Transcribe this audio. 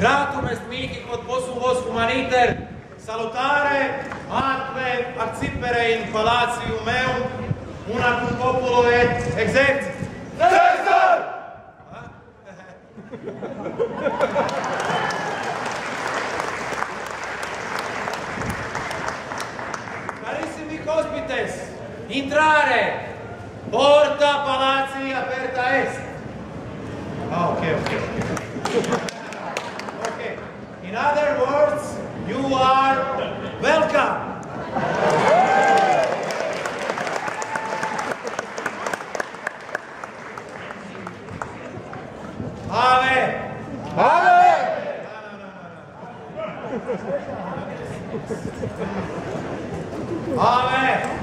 Gratum est mihi quod possum vos humaniter salutare atque accipere in palatium meum una cum populo et exercit. Cesar! Carissimi cospites, intrare! porta palazzi aperta! Amen.